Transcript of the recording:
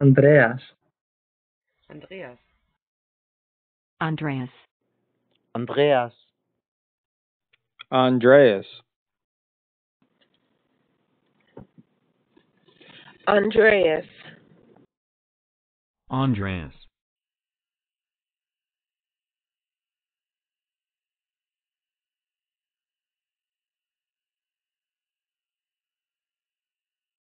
Andreas, Andreas. Andreas. Andreas. Andreas. Andreas. Andreas.